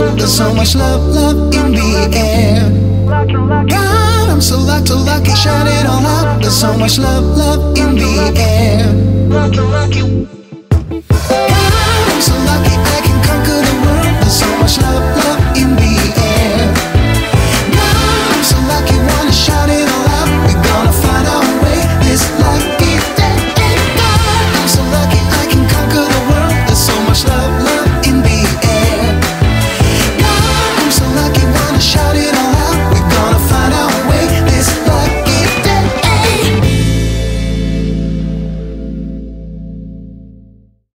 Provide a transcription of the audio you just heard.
love, there's so much love, love in the air. God, I'm so lucky, lucky, shout it all out. There's so much love, love in the air.